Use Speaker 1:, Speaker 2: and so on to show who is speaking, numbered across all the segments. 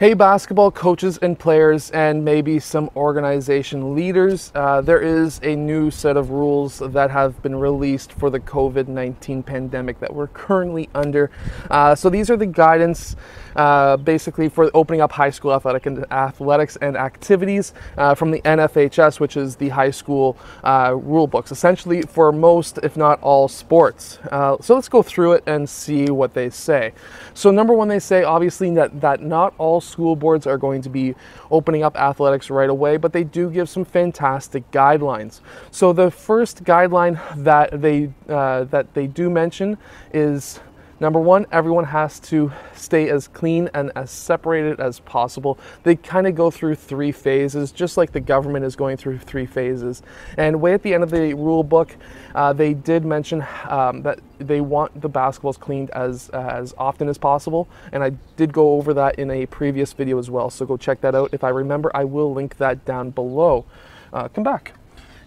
Speaker 1: Hey, basketball coaches and players, and maybe some organization leaders. Uh, there is a new set of rules that have been released for the COVID 19 pandemic that we're currently under. Uh, so, these are the guidance uh, basically for opening up high school athletic and athletics and activities uh, from the NFHS, which is the high school uh, rule books, essentially for most, if not all, sports. Uh, so, let's go through it and see what they say. So, number one, they say obviously that, that not all school boards are going to be opening up athletics right away, but they do give some fantastic guidelines. So the first guideline that they uh, that they do mention is Number one, everyone has to stay as clean and as separated as possible. They kind of go through three phases, just like the government is going through three phases. And way at the end of the rule book, uh, they did mention um, that they want the basketballs cleaned as as often as possible. And I did go over that in a previous video as well, so go check that out. If I remember, I will link that down below. Uh, come back.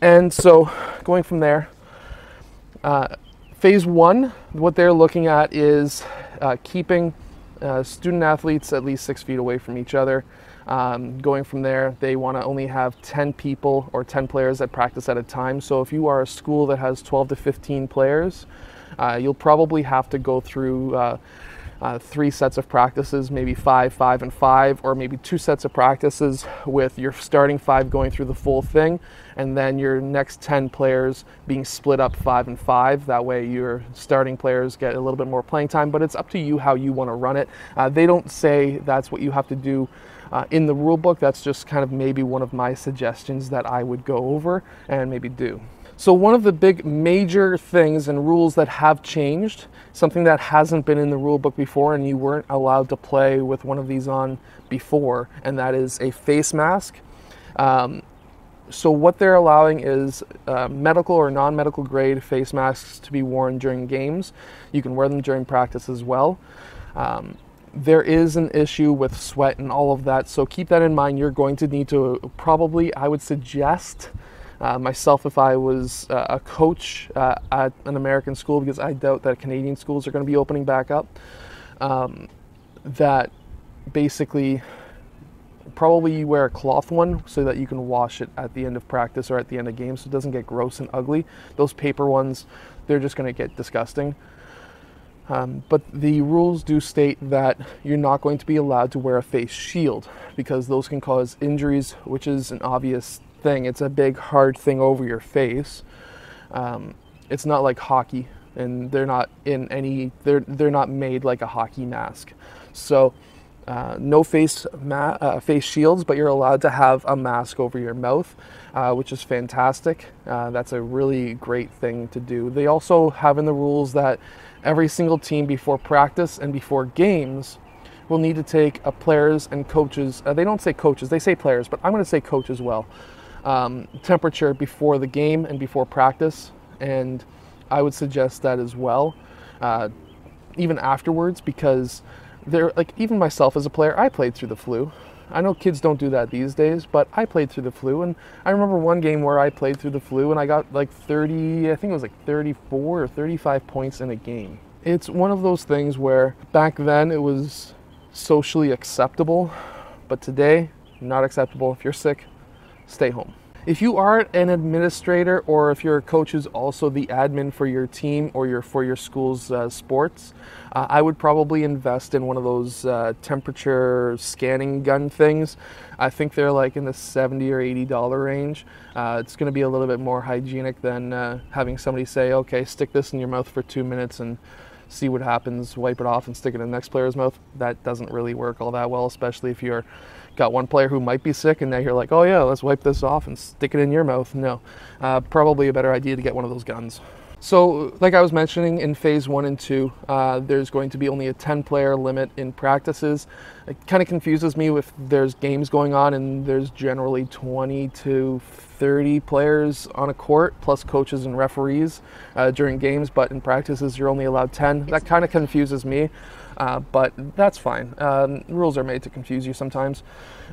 Speaker 1: And so, going from there. Uh, Phase one, what they're looking at is uh, keeping uh, student athletes at least six feet away from each other. Um, going from there, they want to only have 10 people or 10 players that practice at a time. So if you are a school that has 12 to 15 players, uh, you'll probably have to go through uh, three sets of practices, maybe five, five, and five, or maybe two sets of practices with your starting five going through the full thing, and then your next 10 players being split up five and five. That way, your starting players get a little bit more playing time, but it's up to you how you want to run it. Uh, they don't say that's what you have to do. Uh, in the rule book, that's just kind of maybe one of my suggestions that I would go over and maybe do. So, one of the big major things and rules that have changed, something that hasn't been in the rule book before, and you weren't allowed to play with one of these on before, and that is a face mask. Um, so, what they're allowing is uh, medical or non medical grade face masks to be worn during games. You can wear them during practice as well. Um, there is an issue with sweat and all of that, so keep that in mind. You're going to need to probably, I would suggest, uh, myself if I was uh, a coach uh, at an American school, because I doubt that Canadian schools are going to be opening back up, um, that basically probably you wear a cloth one so that you can wash it at the end of practice or at the end of games so it doesn't get gross and ugly. Those paper ones, they're just going to get disgusting. Um, but the rules do state that you're not going to be allowed to wear a face shield because those can cause injuries, which is an obvious thing. It's a big hard thing over your face. Um, it's not like hockey, and they're not in any. They're they're not made like a hockey mask. So. Uh, no face ma- uh, face shields, but you're allowed to have a mask over your mouth, uh, which is fantastic. Uh, that's a really great thing to do. They also have in the rules that every single team before practice and before games will need to take a players and coaches. Uh, they don't say coaches; they say players, but I'm going to say coach as well um, temperature before the game and before practice, and I would suggest that as well, uh, even afterwards, because they're like even myself as a player, I played through the flu. I know kids don't do that these days, but I played through the flu, and I remember one game where I played through the flu, and I got like 30, I think it was like 34 or 35 points in a game. It's one of those things where back then it was socially acceptable, but today, not acceptable. If you're sick, stay home. If you are an administrator or if your coach is also the admin for your team or your for your school's uh, sports, uh, I would probably invest in one of those uh, temperature scanning gun things. I think they're like in the 70 or 80 dollar range. Uh, it's going to be a little bit more hygienic than uh, having somebody say, "Okay, stick this in your mouth for 2 minutes and see what happens, wipe it off and stick it in the next player's mouth." That doesn't really work all that well, especially if you're got one player who might be sick, and now you're like, oh yeah, let's wipe this off and stick it in your mouth. No, uh, probably a better idea to get one of those guns. So, like I was mentioning in phase one and two, uh, there's going to be only a 10 player limit in practices. It kind of confuses me if there's games going on and there's generally 20 to 30 players on a court, plus coaches and referees uh, during games, but in practices you're only allowed 10. That kind of confuses me. Uh, but that's fine. Um, rules are made to confuse you sometimes.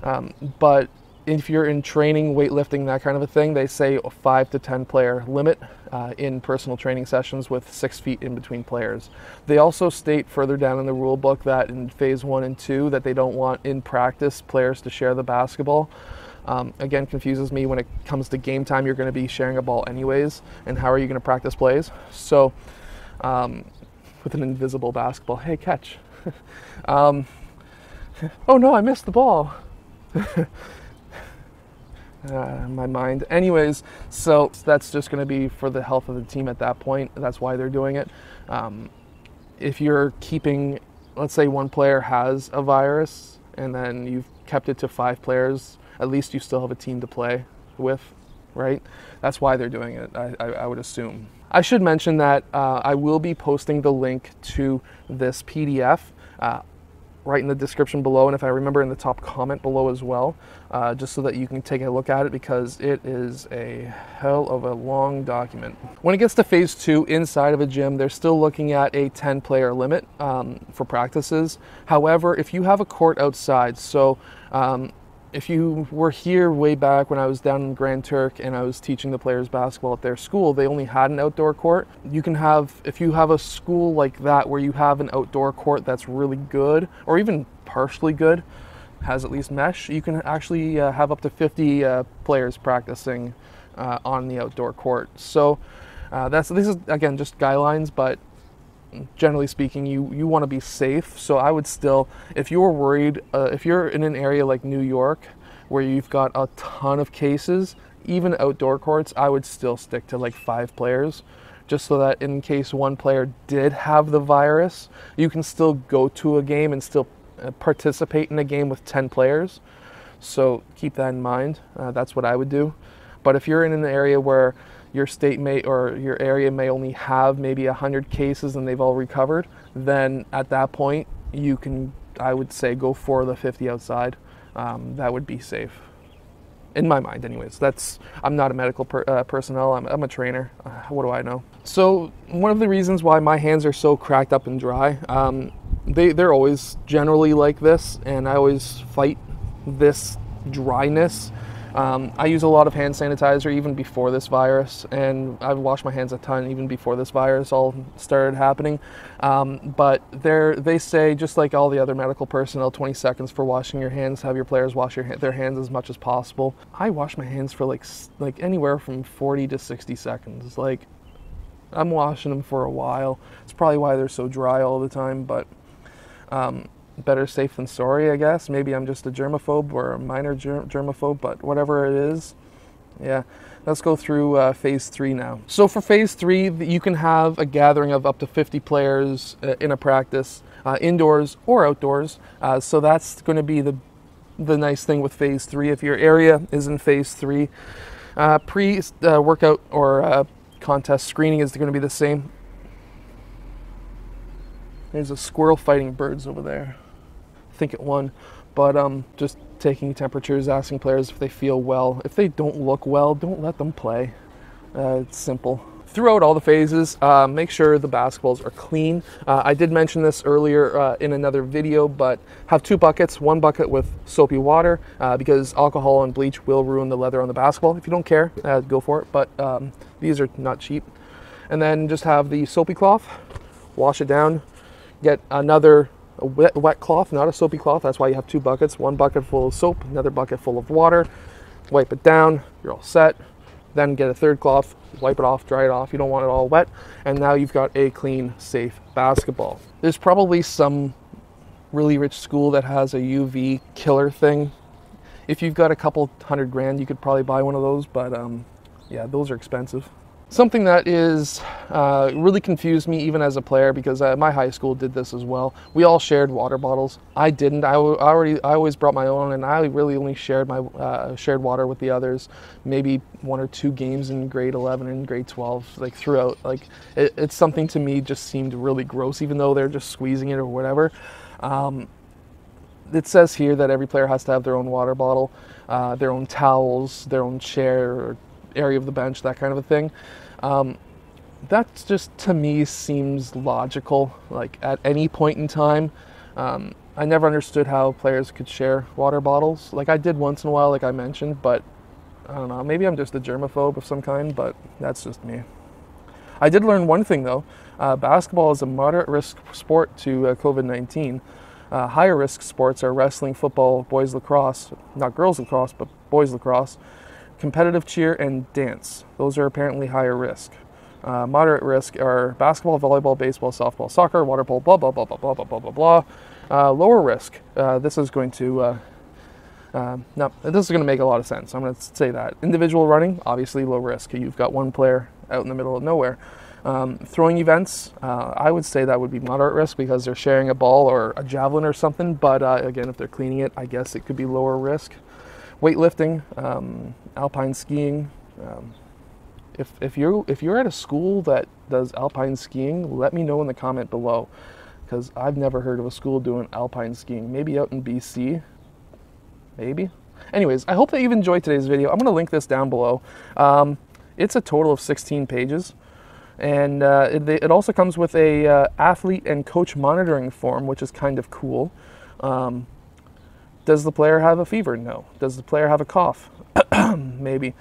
Speaker 1: Um, but if you're in training, weightlifting, that kind of a thing, they say a five to 10 player limit uh, in personal training sessions with six feet in between players. They also state further down in the rule book that in phase one and two that they don't want in practice players to share the basketball. Um, again, confuses me when it comes to game time. You're going to be sharing a ball anyways, and how are you going to practice plays? So, um, with an invisible basketball, hey, catch. um, oh no, I missed the ball. uh, my mind. Anyways, so that's just going to be for the health of the team at that point. That's why they're doing it. Um, if you're keeping, let's say one player has a virus and then you've kept it to five players, at least you still have a team to play with, right? That's why they're doing it, I, I, I would assume. I should mention that uh, I will be posting the link to this PDF. Uh, right in the description below, and if I remember in the top comment below as well, uh, just so that you can take a look at it because it is a hell of a long document. When it gets to phase two inside of a gym, they're still looking at a 10 player limit um, for practices. However, if you have a court outside, so um, if you were here way back when I was down in Grand Turk and I was teaching the players basketball at their school, they only had an outdoor court. You can have, if you have a school like that where you have an outdoor court that's really good or even partially good, has at least mesh, you can actually uh, have up to 50 uh, players practicing uh, on the outdoor court. So uh, that's this is again just guidelines, but generally speaking, you, you want to be safe. So I would still, if you're worried, uh, if you're in an area like New York where you've got a ton of cases, even outdoor courts, I would still stick to like five players just so that in case one player did have the virus, you can still go to a game and still uh, participate in a game with 10 players. So keep that in mind. Uh, that's what I would do. But if you're in an area where your state may or your area may only have maybe 100 cases and they've all recovered, then at that point you can, I would say, go for the 50 outside. Um, that would be safe. In my mind, anyways. That's I'm not a medical per, uh, personnel. I'm, I'm, a trainer. Uh, what do I know? So one of the reasons why my hands are so cracked up and dry, um, they they're always generally like this, and I always fight this dryness um, I use a lot of hand sanitizer even before this virus, and I've washed my hands a ton even before this virus all started happening. Um, but they say, just like all the other medical personnel, 20 seconds for washing your hands. Have your players wash your, their hands as much as possible. I wash my hands for like like anywhere from 40 to 60 seconds. Like I'm washing them for a while. It's probably why they're so dry all the time, but. Um, better safe than sorry, I guess. Maybe I'm just a germaphobe or a minor germaphobe, but whatever it is, yeah. Let's go through uh, phase three now. So for phase three, you can have a gathering of up to 50 players uh, in a practice, uh, indoors or outdoors. Uh, so that's going to be the the nice thing with phase three. If your area is in phase three, uh, pre-workout uh, or contest screening is going to be the same. There's a squirrel fighting birds over there think it won. But um, just taking temperatures, asking players if they feel well. If they don't look well, don't let them play. Uh, it's simple. Throughout all the phases, uh, make sure the basketballs are clean. Uh, I did mention this earlier uh, in another video, but have two buckets. One bucket with soapy water uh, because alcohol and bleach will ruin the leather on the basketball. If you don't care, uh, go for it. But um, these are not cheap. And then just have the soapy cloth, wash it down, get another a wet, wet cloth, not a soapy cloth. That's why you have two buckets. One bucket full of soap, another bucket full of water. Wipe it down, you're all set. Then get a third cloth, wipe it off, dry it off. You don't want it all wet. And now you've got a clean, safe basketball. There's probably some really rich school that has a UV killer thing. If you've got a couple hundred grand, you could probably buy one of those, but um, yeah, those are expensive. Something that is uh, really confused me even as a player because uh, my high school did this as well. We all shared water bottles. I didn't. I already. I always brought my own, and I really only shared my uh, shared water with the others. Maybe one or two games in grade 11 and grade 12, like throughout. Like it, it's something to me just seemed really gross, even though they're just squeezing it or whatever. Um, it says here that every player has to have their own water bottle, uh, their own towels, their own chair or area of the bench, that kind of a thing. Um, that just to me seems logical. Like at any point in time, um, I never understood how players could share water bottles. Like I did once in a while, like I mentioned, but I don't know. Maybe I'm just a germaphobe of some kind, but that's just me. I did learn one thing though. Uh, basketball is a moderate risk sport to uh, COVID 19. Uh, higher risk sports are wrestling, football, boys lacrosse, not girls lacrosse, but boys lacrosse, competitive cheer, and dance. Those are apparently higher risk. Uh, moderate risk are basketball, volleyball, baseball, softball, soccer, water polo, blah, blah, blah, blah, blah, blah, blah, blah, blah. Uh, lower risk, uh, this is going to, uh, uh, no, this is going to make a lot of sense. I'm going to say that. Individual running, obviously low risk. You've got one player out in the middle of nowhere. Um, throwing events, uh, I would say that would be moderate risk because they're sharing a ball or a javelin or something. But uh, again, if they're cleaning it, I guess it could be lower risk. Weightlifting, um, alpine skiing. Um, if, if you're if you're at a school that does alpine skiing, let me know in the comment below because I've never heard of a school doing alpine skiing. Maybe out in BC, maybe. Anyways, I hope that you've enjoyed today's video. I'm to link this down below. Um, it's a total of 16 pages. And uh, it, it, also comes with a uh, athlete and coach monitoring form, which is kind of cool. Um, does the player have a fever? No. Does the player have a cough? Maybe.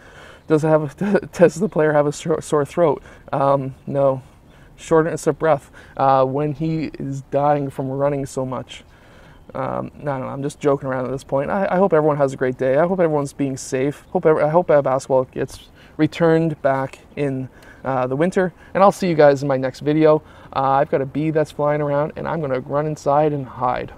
Speaker 1: Does it have a, does the player have a sore throat? Um, no. Shortness of breath uh, when he is dying from running so much. Um. I'm just joking around at this point. I, I, hope everyone has a great day. I hope everyone's being safe. Hope I hope basketball gets returned back in uh, the winter. And I'll see you guys in my next video. Uh, I've got a bee that's flying around, and I'm going to run inside and hide.